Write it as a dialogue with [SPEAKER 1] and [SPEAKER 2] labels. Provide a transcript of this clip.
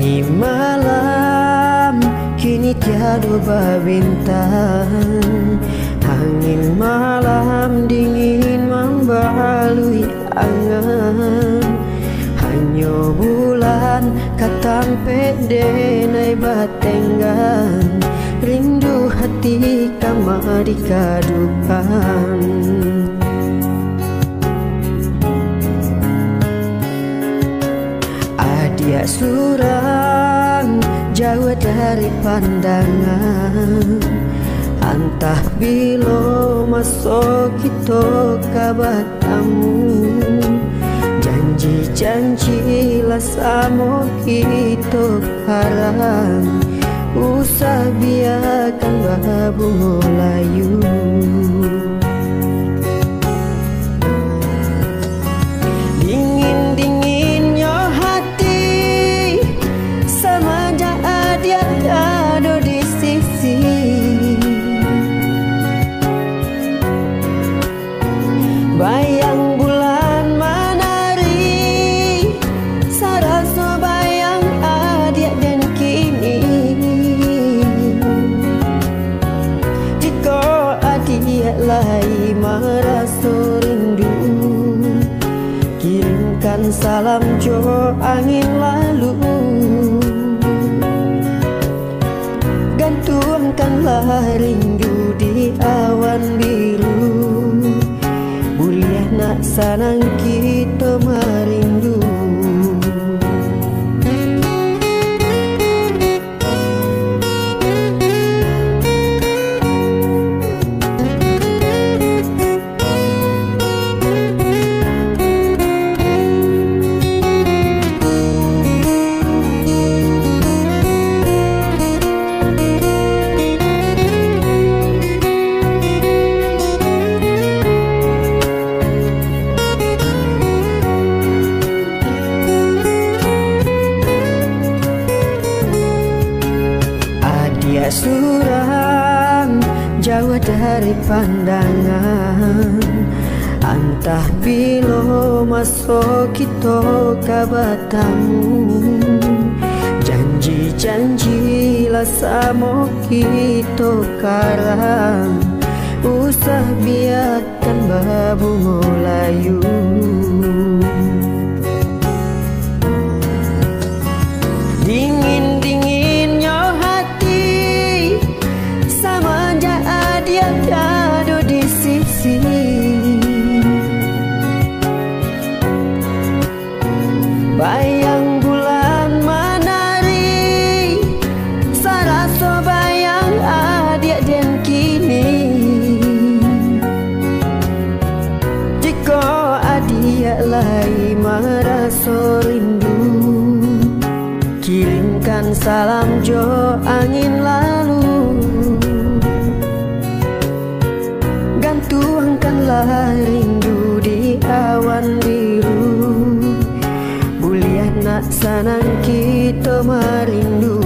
[SPEAKER 1] Pelangi malam kini tiada bintang. Angin malam dingin membalui angan. Hanya bulan katang pede naik batenggan. Rindu hati kamar di dikadukan. Adia surang jauh dari pandangan. Antah bilo masuk kita kabatamu Janji-janji lah samo kita harang Usah biarkan babu layu Bayang bulan menari Sarasa bayang adik dan kini. Jika adik lagi merasa rindu Kirimkan salam jo angin lalu. Gantungkanlah rindu nak sanang Surang jauh dari pandangan. Antah bilo masuk kita kabatamu. Janji-janji lah sama kita karang. Usah biarkan babu layu lai merasa rindu. Kirimkan salam jo angin lalu. Gantuangkanlah rindu di awan biru. Bulian nak sanang kita merindu.